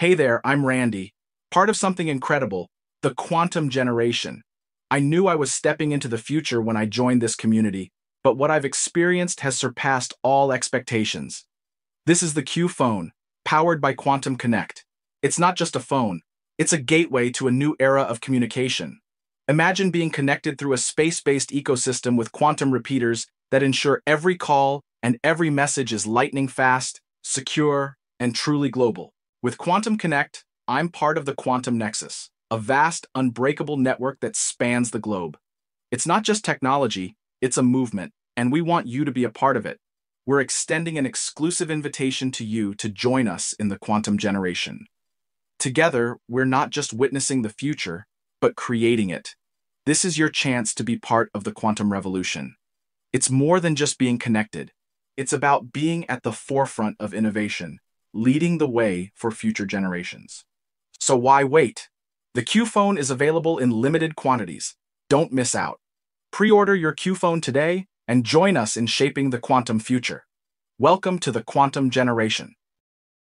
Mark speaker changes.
Speaker 1: Hey there, I'm Randy, part of something incredible, the quantum generation. I knew I was stepping into the future when I joined this community, but what I've experienced has surpassed all expectations. This is the QPhone, powered by Quantum Connect. It's not just a phone, it's a gateway to a new era of communication. Imagine being connected through a space-based ecosystem with quantum repeaters that ensure every call and every message is lightning fast, secure, and truly global. With Quantum Connect, I'm part of the Quantum Nexus, a vast, unbreakable network that spans the globe. It's not just technology, it's a movement, and we want you to be a part of it. We're extending an exclusive invitation to you to join us in the quantum generation. Together, we're not just witnessing the future, but creating it. This is your chance to be part of the quantum revolution. It's more than just being connected. It's about being at the forefront of innovation, leading the way for future generations. So why wait? The QPhone is available in limited quantities. Don't miss out. Pre-order your QPhone today and join us in shaping the quantum future. Welcome to the quantum generation.